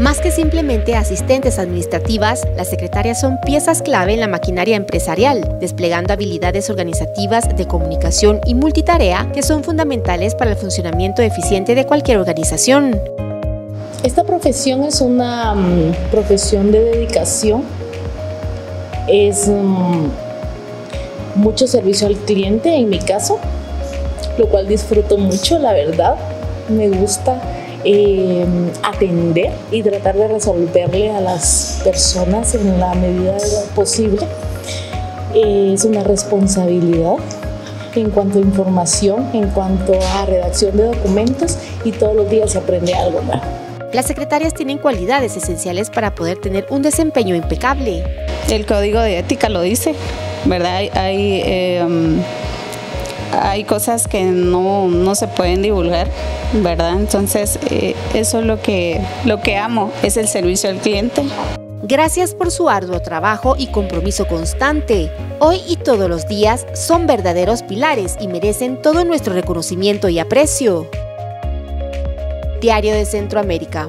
Más que simplemente asistentes administrativas, las secretarias son piezas clave en la maquinaria empresarial, desplegando habilidades organizativas de comunicación y multitarea que son fundamentales para el funcionamiento eficiente de cualquier organización. Esta profesión es una mm, profesión de dedicación, es mm, mucho servicio al cliente en mi caso, lo cual disfruto mucho, la verdad. Me gusta eh, atender y tratar de resolverle a las personas en la medida posible. Eh, es una responsabilidad en cuanto a información, en cuanto a redacción de documentos y todos los días se aprende algo nuevo. Las secretarias tienen cualidades esenciales para poder tener un desempeño impecable. El código de ética lo dice, ¿verdad? Hay, em, hay cosas que no, no, se pueden divulgar, ¿verdad? Entonces, eh, eso es lo que, lo que amo, es el servicio al cliente. Gracias por su arduo trabajo y compromiso constante. Hoy y todos los días son verdaderos pilares y merecen todo nuestro reconocimiento y aprecio. Diario de Centroamérica.